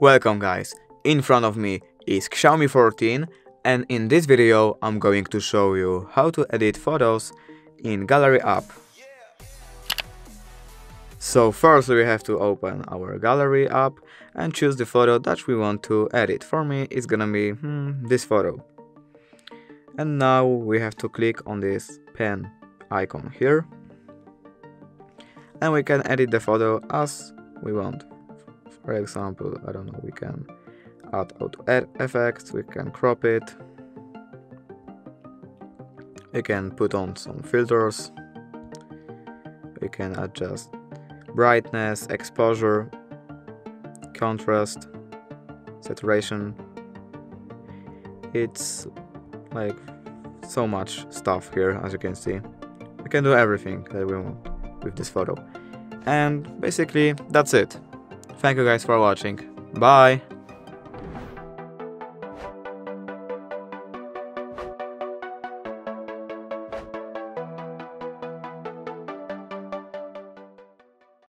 Welcome guys, in front of me is Xiaomi 14 and in this video I'm going to show you how to edit photos in Gallery app. So first we have to open our Gallery app and choose the photo that we want to edit. For me it's gonna be hmm, this photo. And now we have to click on this pen icon here and we can edit the photo as we want. For example, I don't know, we can add auto effects, we can crop it, we can put on some filters, we can adjust brightness, exposure, contrast, saturation. It's like so much stuff here as you can see. We can do everything that we want with this photo. And basically that's it. Thank you guys for watching. Bye!